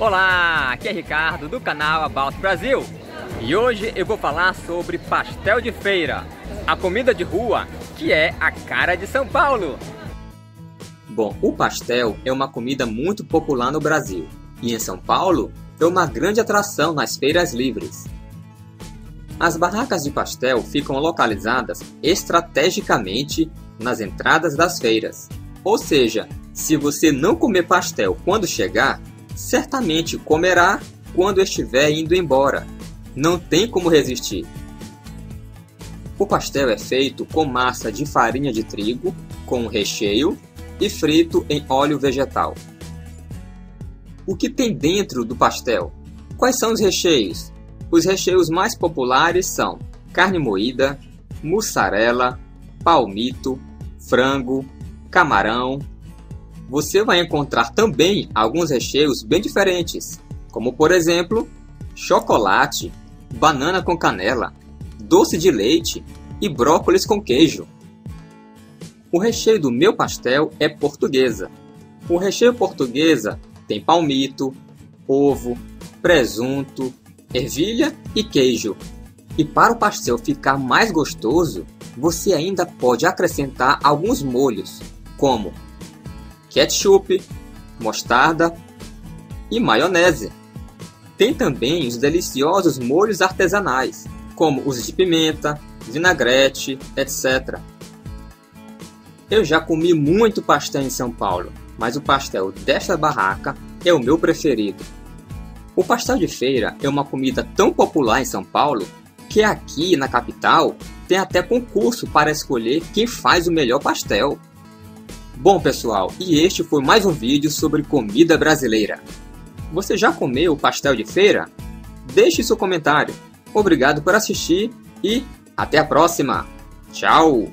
Olá, aqui é Ricardo do canal About Brasil e hoje eu vou falar sobre pastel de feira, a comida de rua que é a cara de São Paulo. Bom, o pastel é uma comida muito popular no Brasil e em São Paulo é uma grande atração nas feiras livres. As barracas de pastel ficam localizadas estrategicamente nas entradas das feiras. Ou seja, se você não comer pastel quando chegar, certamente comerá quando estiver indo embora. Não tem como resistir. O pastel é feito com massa de farinha de trigo, com recheio e frito em óleo vegetal. O que tem dentro do pastel? Quais são os recheios? Os recheios mais populares são carne moída, mussarela, palmito, frango, camarão, você vai encontrar também alguns recheios bem diferentes, como por exemplo, chocolate, banana com canela, doce de leite e brócolis com queijo. O recheio do meu pastel é portuguesa. O recheio portuguesa tem palmito, ovo, presunto, ervilha e queijo. E para o pastel ficar mais gostoso, você ainda pode acrescentar alguns molhos, como ketchup, mostarda e maionese. Tem também os deliciosos molhos artesanais, como os de pimenta, vinagrete, etc. Eu já comi muito pastel em São Paulo, mas o pastel desta barraca é o meu preferido. O pastel de feira é uma comida tão popular em São Paulo que aqui na capital tem até concurso para escolher quem faz o melhor pastel. Bom pessoal, e este foi mais um vídeo sobre comida brasileira. Você já comeu pastel de feira? Deixe seu comentário. Obrigado por assistir e até a próxima. Tchau!